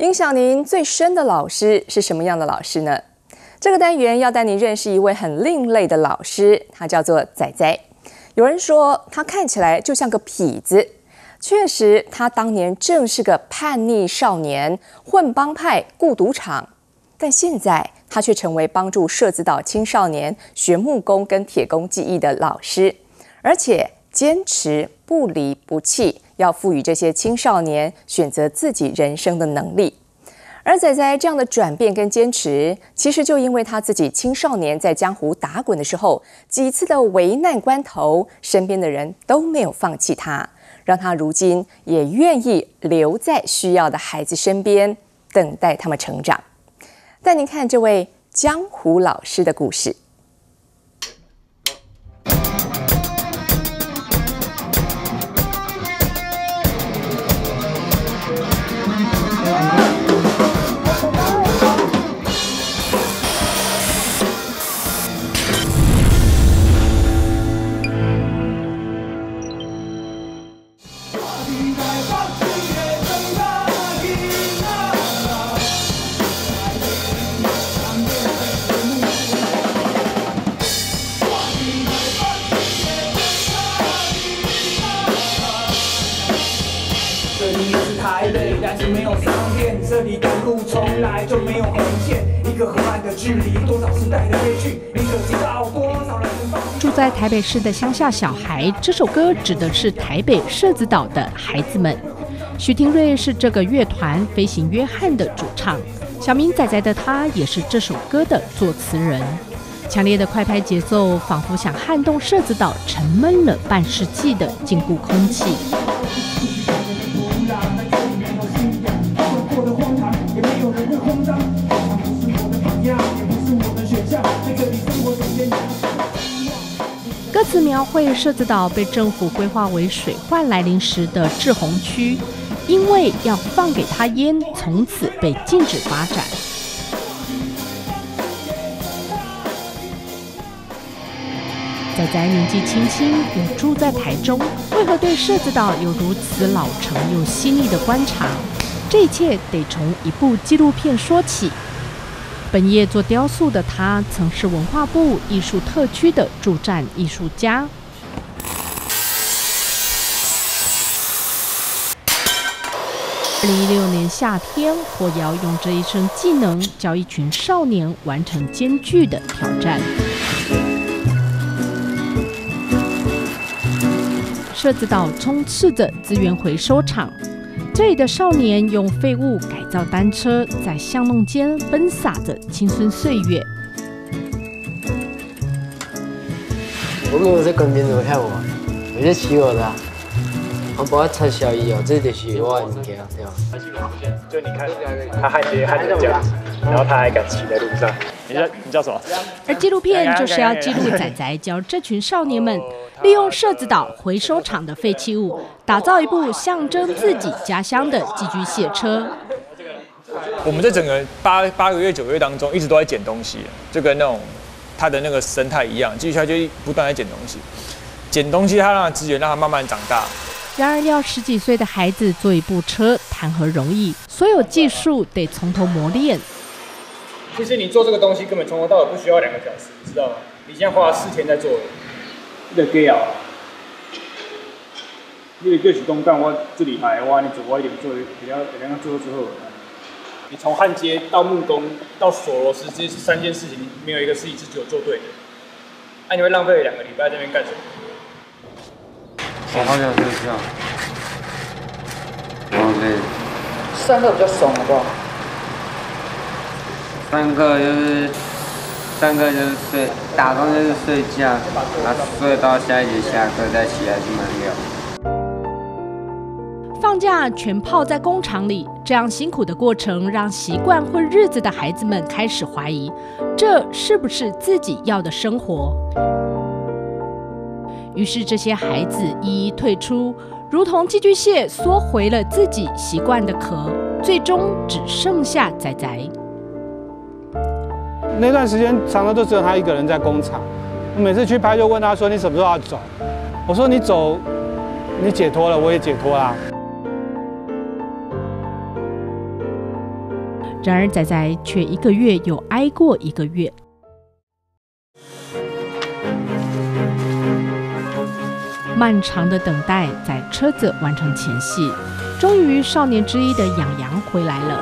影响您最深的老师是什么样的老师呢？这个单元要带您认识一位很另类的老师，他叫做仔仔。有人说他看起来就像个痞子，确实，他当年正是个叛逆少年，混帮派、雇赌场。但现在他却成为帮助社子岛青少年学木工跟铁工技艺的老师，而且坚持不离不弃，要赋予这些青少年选择自己人生的能力。而仔仔这样的转变跟坚持，其实就因为他自己青少年在江湖打滚的时候，几次的危难关头，身边的人都没有放弃他，让他如今也愿意留在需要的孩子身边，等待他们成长。带您看这位江湖老师的故事。从来就没有红线一个河岸的距离多少时代的悲剧你可知道多少人住在台北市的乡下小孩，这首歌指的是台北社子岛的孩子们。许廷瑞是这个乐团飞行约翰的主唱，小明仔仔的他也是这首歌的作词人。强烈的快拍节奏，仿佛想撼动社子岛沉闷了半世纪的禁锢空气。歌词描绘社子岛被政府规划为水患来临时的滞洪区，因为要放给他烟，从此被禁止发展。仔仔年纪轻轻，也住在台中，为何对社子岛有如此老成又细腻的观察？这一切得从一部纪录片说起。本业做雕塑的他，曾是文化部艺术特区的驻站艺术家。二零一六年夏天，火窑用这一身技能，教一群少年完成艰巨的挑战。社子岛充斥着资源回收厂。这里的少年用废物改造单车，在巷弄间奔洒着青春岁月。我们有在跟边走跳舞，有些骑我的，我不要穿小衣哦，这就是我的物件，对吧？就你看，他焊接焊成这样子，然后他还敢骑在路上。你叫你叫什么？而纪录片就是要记录仔仔教这群少年们，利用社子岛回收厂的废弃物，打造一部象征自己家乡的寄居蟹车。我们在整个八八个月、九个月当中，一直都在捡东西，就跟那种它的那个生态一样，寄居蟹就不断在捡东西，捡东西它让资源让它慢慢长大。然而，要十几岁的孩子做一部车，谈何容易？所有技术得从头磨练。其实你做这个东西根本从头到尾不需要两个小时，你知道吗？你现在花了四天在做，你得给啊！你得就是讲干我最厉害，我你做我一点做，比较比较做之后，你从焊接到木工到锁螺丝，这三件事情没有一个是一次只有做对的。那你会浪费两个礼拜在那边干什么？我好想睡觉。我累。上课比较爽，好不好？上课就是上课就是睡，打工就是睡觉，啊睡到下一节下课再起来去买料。放假全泡在工厂里，这样辛苦的过程让习惯混日子的孩子们开始怀疑，这是不是自己要的生活？于是这些孩子一一退出，如同寄居蟹缩回了自己习惯的壳，最终只剩下仔仔。那段时间，常常都只有他一个人在工厂。我每次去拍，就问他说：“你什么时候要走？”我说：“你走，你解脱了，我也解脱啦。”然而仔仔却一个月又挨过一个月。漫长的等待，在车子完成前戏，终于少年之一的养羊回来了。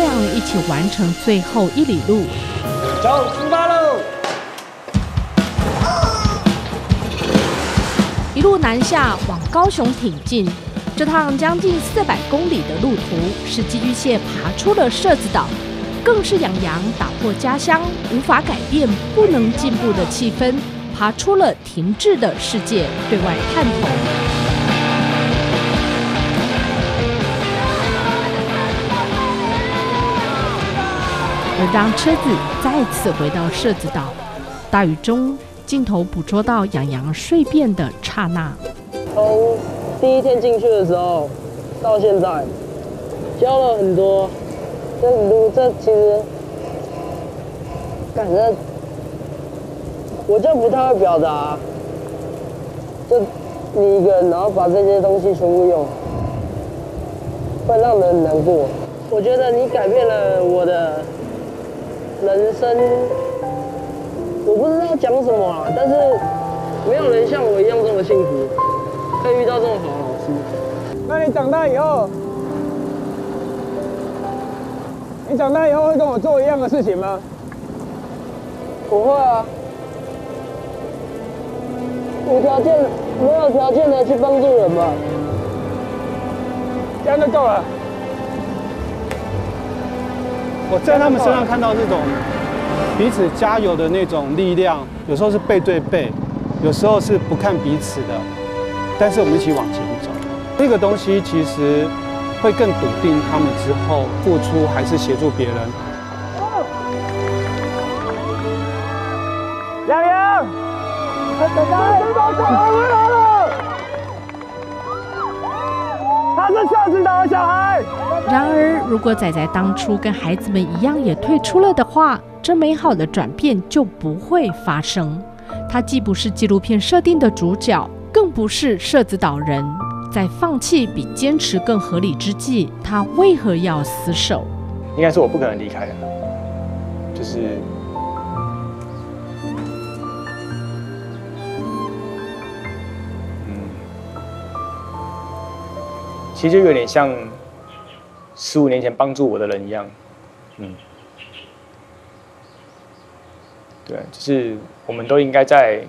师徒俩一起完成最后一里路，走，出发喽！一路南下往高雄挺进。这趟将近四百公里的路途，是寄居蟹爬出了社子岛，更是养羊打破家乡无法改变、不能进步的气氛，爬出了停滞的世界，对外探头。而当车子再次回到社子岛，大雨中，镜头捕捉到养羊睡变的刹那。从第一天进去的时候，到现在教了很多，这路这其实感觉我就不太会表达，就你一个人然后把这些东西全部用，会让人难过。我觉得你改变了我的人生，我不知道讲什么啊，但是没有人像我一样这么幸福。可以遇到这么好的老师，那你长大以后，你长大以后会跟我做一样的事情吗？不会啊，无条件、没有条件的去帮助人吧，这样就够了。我在他们身上看到这种彼此加油的那种力量，有时候是背对背，有时候是不看彼此的。但是我们一起往前走，这个东西其实会更笃定他们之后付出还是协助别人。杨洋，他等然而，如果仔仔当初跟孩子们一样也退出了的话，这美好的转变就不会发生。他既不是纪录片设定的主角。更不是社子岛人，在放弃比坚持更合理之际，他为何要死守？应该是我不可能离开的，就是，其实就有点像十五年前帮助我的人一样，嗯，对，就是我们都应该在。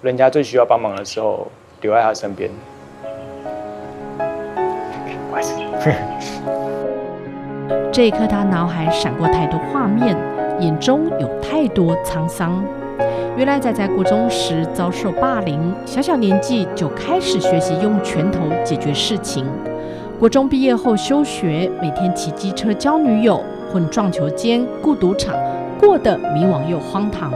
人家最需要帮忙的时候，留在他身边。这一刻，他脑海闪过太多画面，眼中有太多沧桑。原来，在在国中时遭受霸凌，小小年纪就开始学习用拳头解决事情。国中毕业后休学，每天骑机车交女友，混撞球间，雇赌场，过得迷惘又荒唐。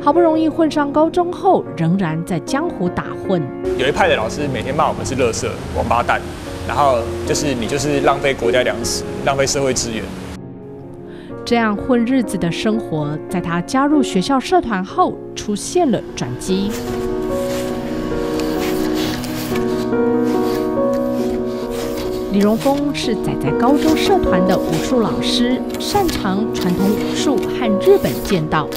好不容易混上高中后，仍然在江湖打混。有一派的老师每天骂我们是“垃圾”“王八蛋”，然后就是你就是浪费国家粮食、浪费社会资源。这样混日子的生活，在他加入学校社团后出现了转机。李荣峰是仔仔高中社团的武术老师，擅长传统武术和日本剑道。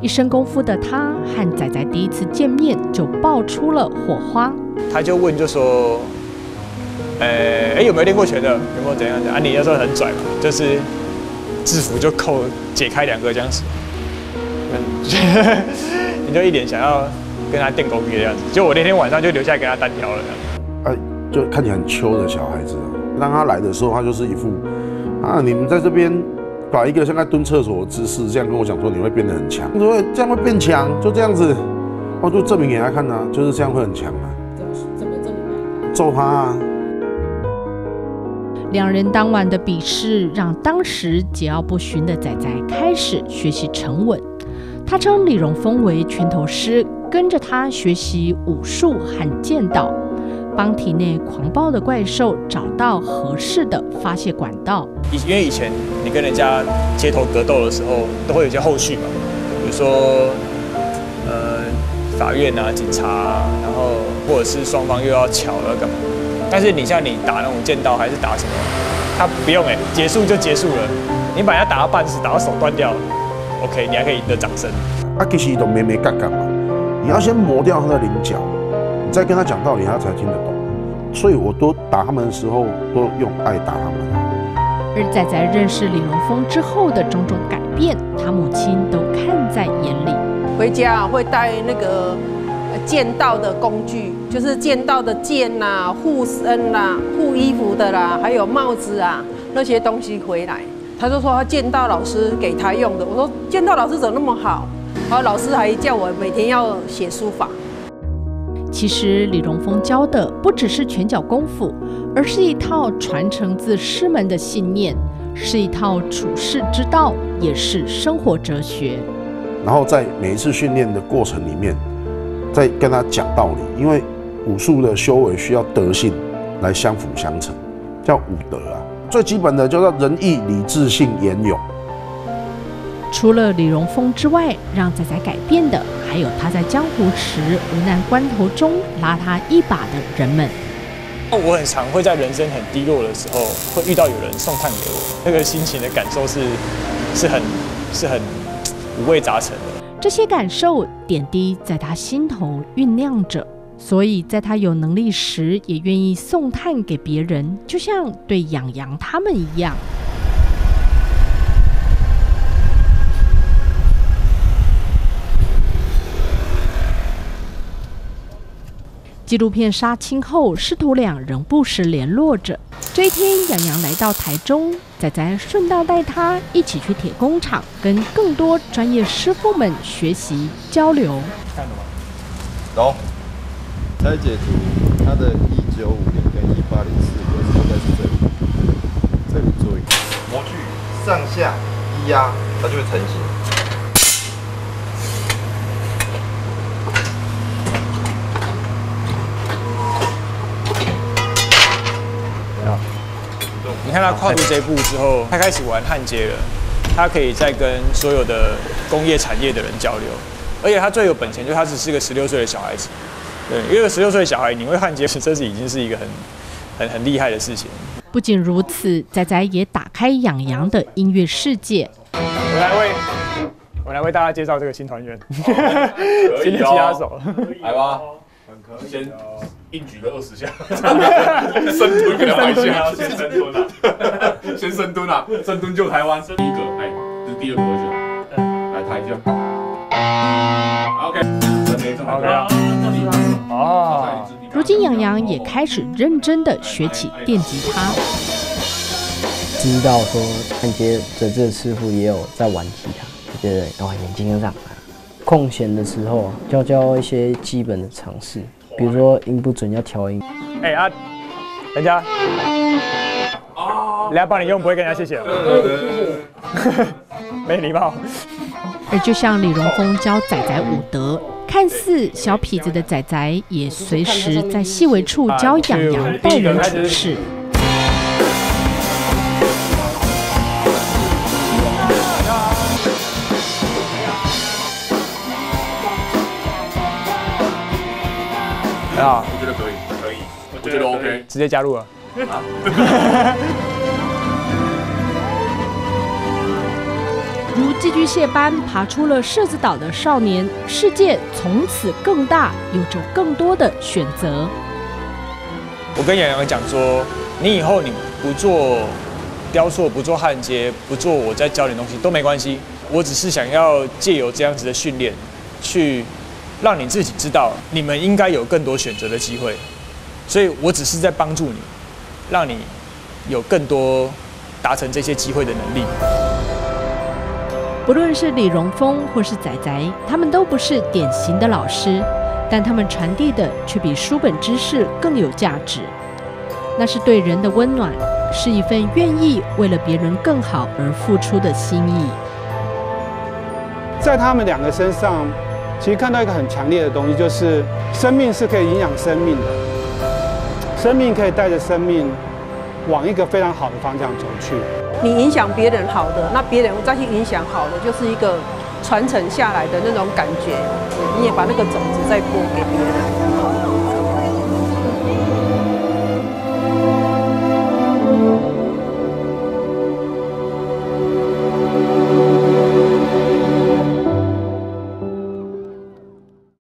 一身功夫的他和仔仔第一次见面就爆出了火花。他就问，就说：“呃，哎，有没有练过拳的？有没有怎样的啊？你那时候很拽嘛，就是制服就扣解开两个这样子。你就一脸想要跟他电狗逼的样子。就我那天晚上就留下来跟他单挑了。哎，就看起来很秋的小孩子。当他来的时候，他就是一副啊，你们在这边。”把一个像在蹲厕所的姿势，这样跟我讲说你会变得很强，说这样会变强，就这样子，我就证明给他看啊，就是这样会很强啊。怎么怎么证明？揍他啊！两人当晚的比试，让当时桀骜不驯的仔仔开始学习沉稳。他称李荣峰为拳头师，跟着他学习武术和剑道。帮体内狂暴的怪兽找到合适的发泄管道。因为以前你跟人家街头格斗的时候，都会有些后续嘛，比如说呃法院啊、警察，然后或者是双方又要巧要干嘛？但是你像你打那种剑道还是打什么，他不用哎，结束就结束了。你把人家打到半死，打到手断掉，OK，你还可以赢得掌声。啊，其实一种咩咩干干嘛，你要先磨掉他的棱角，你再跟他讲道理，他才听得懂。所以我都打他们的时候，都用爱打他们。而仔仔认识李荣峰之后的种种改变，他母亲都看在眼里。回家会带那个剑道的工具，就是剑道的剑呐、护身啦、护衣服的啦，还有帽子啊那些东西回来。他就说他剑道老师给他用的。我说剑道老师怎么那么好？然后老师还叫我每天要写书法。其实李荣峰教的不只是拳脚功夫，而是一套传承自师门的信念，是一套处世之道，也是生活哲学。然后在每一次训练的过程里面，再跟他讲道理，因为武术的修为需要德性来相辅相成，叫武德啊。最基本的叫做仁义礼智信言勇。除了李荣峰之外，让仔仔改变的还有他在江湖时危难关头中拉他一把的人们。我很常会在人生很低落的时候，会遇到有人送炭给我，那个心情的感受是是很是很五味杂陈的。这些感受点滴在他心头酝酿着，所以在他有能力时，也愿意送炭给别人，就像对养羊他们一样。纪录片杀青后，师徒俩仍不时联络着。这一天，杨洋来到台中，仔仔顺道带他一起去铁工厂，跟更多专业师傅们学习交流。看了吗？有。拆解图，它的一九五零跟一八零四都是在这里，这里做一个模具，上下一压，它就会成型。看他跨出这一步之后，他开始玩焊接了。他可以再跟所有的工业产业的人交流，而且他最有本钱，就是他只是个十六岁的小孩子。对，因为十六岁的小孩，你会焊接，这是已经是一个很、很、很厉害的事情。不仅如此，仔仔也打开养羊的音乐世界。我来为，我来为大家介绍这个新团员，新的吉他手，来吧，很可以。先。硬举个二十下，深蹲给他拍下，先深蹲啊，先深蹲啊，深蹲救台湾。第一个，哎，这是第二个来抬一下。OK，好的。哦。如今杨洋也开始认真的学起电吉他。知道说焊接的这个师傅也有在玩吉他，觉得哇眼睛上啊。空闲的时候教教一些基本的常识。比如说音不准要调音。哎啊，人家，人家帮你用不会跟人家谢谢。谢谢。没礼貌。而就像李荣峰教仔仔武德，看似小痞子的仔仔也随时在细微处教养羊待人处事。啊，我觉得可以，可以，我觉得 OK，直接加入了。啊 如寄居蟹般爬出了狮子岛的少年，世界从此更大，有着更多的选择。我跟洋洋讲说，你以后你不做雕塑，不做焊接，不做我在教你东西都没关系，我只是想要借由这样子的训练去。让你自己知道，你们应该有更多选择的机会，所以我只是在帮助你，让你有更多达成这些机会的能力。不论是李荣峰或是仔仔，他们都不是典型的老师，但他们传递的却比书本知识更有价值。那是对人的温暖，是一份愿意为了别人更好而付出的心意。在他们两个身上。其实看到一个很强烈的东西，就是生命是可以影响生命的，生命可以带着生命往一个非常好的方向走去。你影响别人好的，那别人再去影响好的，就是一个传承下来的那种感觉，你也把那个种子再播给别人。